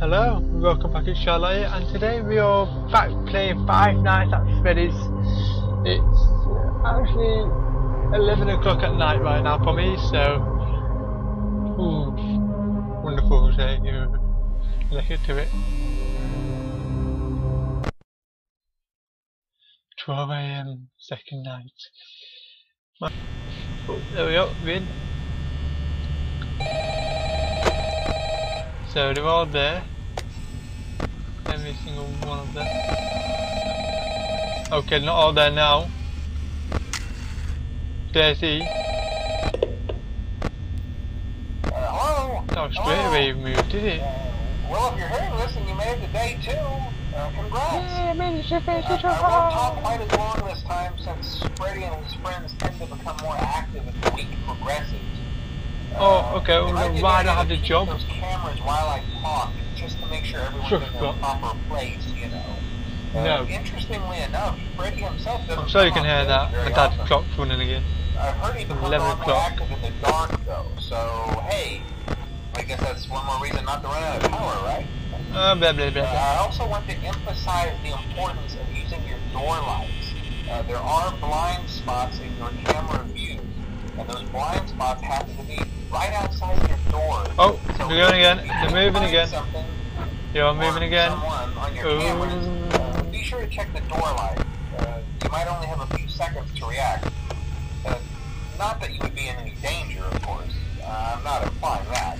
Hello, welcome back to Charlotte, and today we are back playing Five Nights at Freddy's. It's actually 11 o'clock at night right now for me, so. Ooh, wonderful day, you. Let's get to it. 12 am, second night. My- Oh, there we go, win. So they're all there. Every single one of them. Okay, not all there now. There's he. Uh, hello? Oh, straight away he moved, did he? Uh, well, if you're hearing this and you made it to day two, uh, congrats. Yeah, maybe she finished Uh, it I won't talk quite as long this time since Freddy and his friends tend to become more active as the week progresses. Oh, okay, it well, why I have the to job? those cameras while I talk, just to make sure everyone's Sure, in their proper place, you know. Uh, No. Interestingly enough, Freddy himself doesn't I'm sure you can hear that. My dad's often. clock's running again. I've heard he becomes 11 a o'clock. active in the dark, though. So, hey, I guess that's one more reason not to run out of power, right? Uh, blah, blah, blah, Uh. I also want to emphasize the importance of using your door lights. Uh, there are blind spots in your camera view, and those blind spots happen to be right outside your door. Oh, they're going again. you They're moving again. You're moving again. Someone on your Ooh. be sure to check the door light. Uh, you might only have a few seconds to react. Uh, not that you would be in any danger, of course. Uh, I'm not implying that.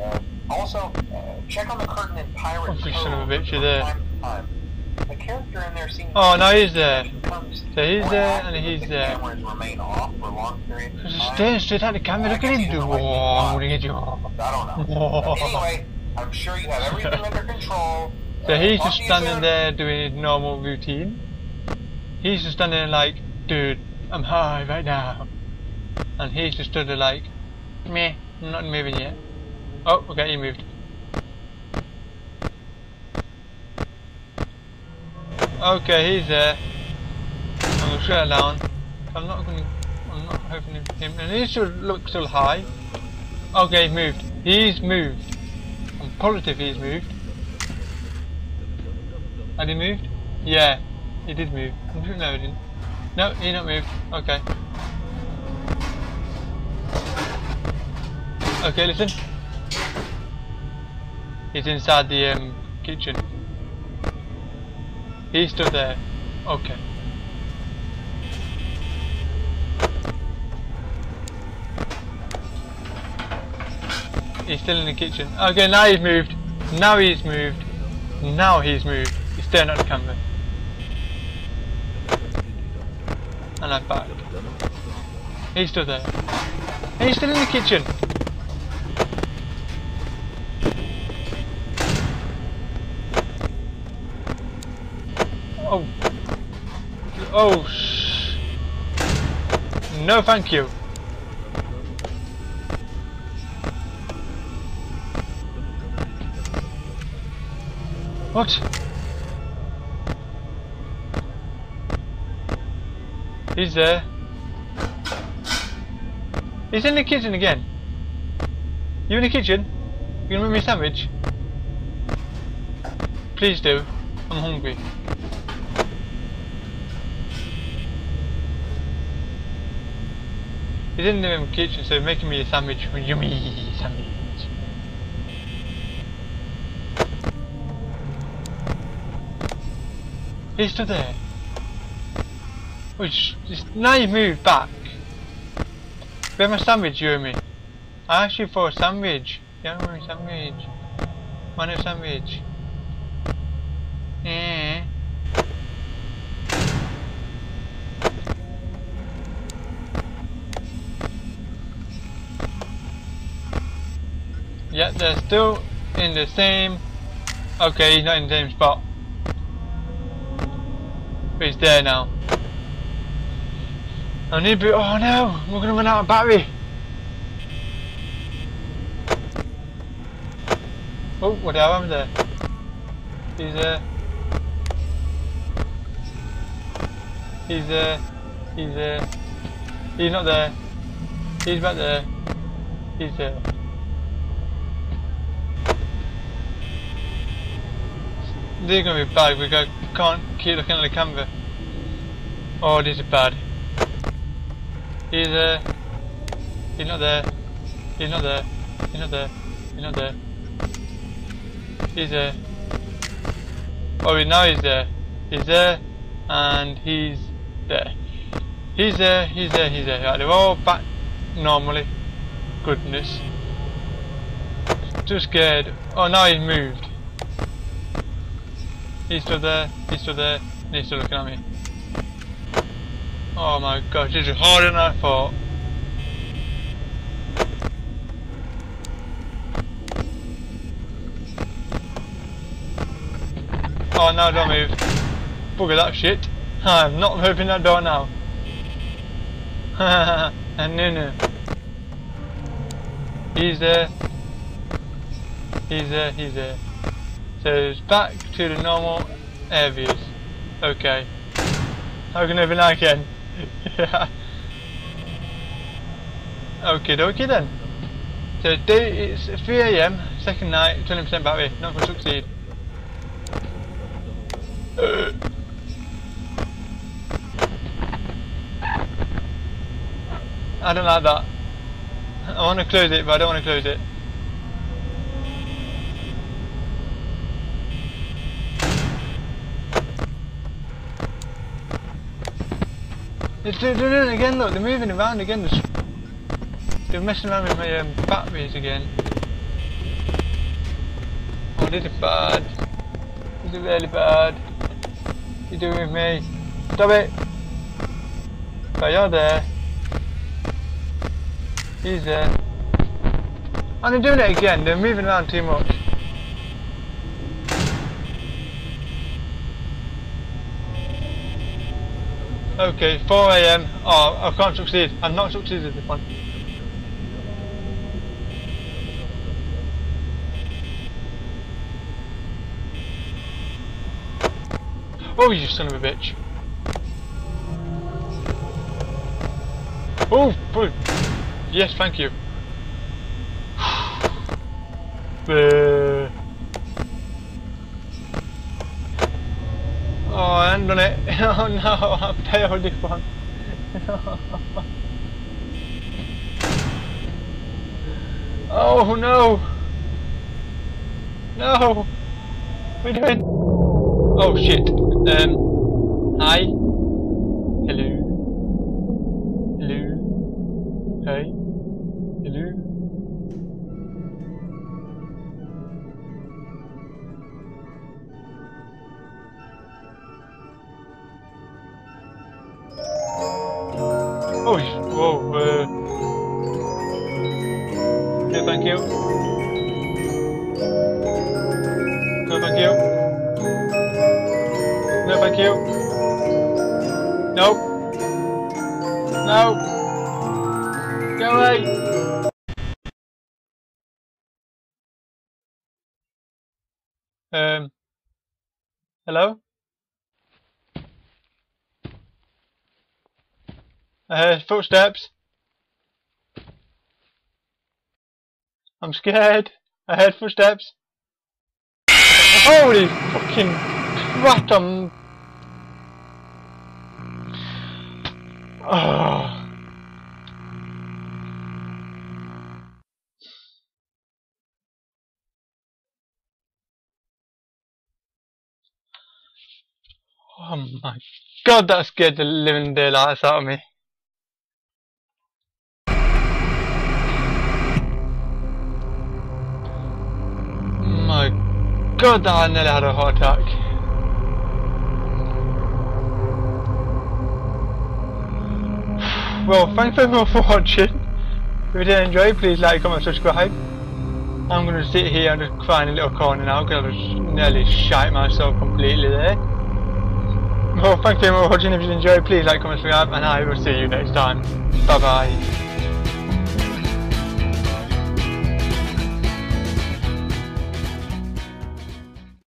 Uh, also, uh, check on the curtain in Pirate Oh, you Cove son of a bitch, you're there. time. The character in there seems Oh, now he's there. So he's there and he's there. cameras remain off for long periods of Just time. staring straight at the camera, look at him do. I'm gonna get you. I don't know. Anyway, I'm sure you have everything under control. So he's just standing there doing his normal routine. He's just standing there like, dude, I'm high right now. And he's just stood there like, meh, I'm not moving yet. Oh, okay, he moved. Okay, he's there. I'm gonna shut it down. I'm not gonna, I'm not hoping him, and he should look still high. Okay, he's moved. He's moved. I'm positive he's moved. Had he moved? Yeah, he did move. I'm sure no, he didn't. No, he not moved. Okay. Okay, listen. He's inside the um, kitchen. He still there. Okay. He's still in the kitchen. Okay, now he's moved. Now he's moved. Now he's moved. He's staring at the camera. And I'm back. He's still there. He's still in the kitchen. Oh. Oh, sh. No, thank you. What? He's there. He's in the kitchen again. You in the kitchen? You gonna make me a sandwich? Please do. I'm hungry. He's in the kitchen, so making me a sandwich. Yummy sandwich. He's still there. Which is now you've moved back. Where's my sandwich, you and me? I asked you for a sandwich. A sandwich. Want sandwich? Yeah, they're still in the same. Okay, he's not in the same spot. But he's there now. I need to. Oh no! We're gonna run out of battery. Oh, what happened there? He's there. He's there. He's there. He's not there. He's back there. He's there. Is gonna be bad. We got, can't keep looking at the camera. Oh, this is bad. He's there. He's not there. He's not there. He's not there. He's not there. He's there. Oh, now he's there. He's there, and he's there. He's there. He's there. He's there. Right, they're all back normally. Goodness. Too scared. Oh, now he's moved. He's still there. He's still there. And he's still looking at me. Oh my gosh, this is harder than I thought. Oh no, don't move. Bugger that shit. I'm not moving that door now. and no no. He's there. He's there, he's there. So it's back to the normal areas. Okay. How can I be like again? yeah. Okay, dokie then. So day, it's 3am, second night, 20% battery, not going to succeed. I don't like that. I want to close it, but I don't want to close it. They're doing it again, look, they're moving around again. They're messing around with my um, batteries again. Oh, this is bad. This is really bad. What are you doing with me? Stop it! But you're there. He's there. And they're doing it again, they're moving around too much. Okay, 4am. Oh, I can't succeed. I'm not succeeded this one. Oh, you son of a bitch. Oh. yes, thank you. uh. Oh, I Oh no, I failed this one. Oh no! No! What are we doing? Oh shit. Um. Hi. You. Nope. No. Go away. Um. Hello? I heard footsteps. I'm scared. I heard footsteps. Holy fucking crap, I'm... Oh. Oh my god, that scared the living daylights out of me. My god, I nearly had a heart attack. Well, thanks everyone for watching. If you did enjoy, please like, comment, subscribe. I'm going to sit here and just cry in a little corner now because I just nearly shite myself completely there. Well, thank you for watching. If you enjoyed, please like, comment, subscribe, and I will see you next time. Bye bye.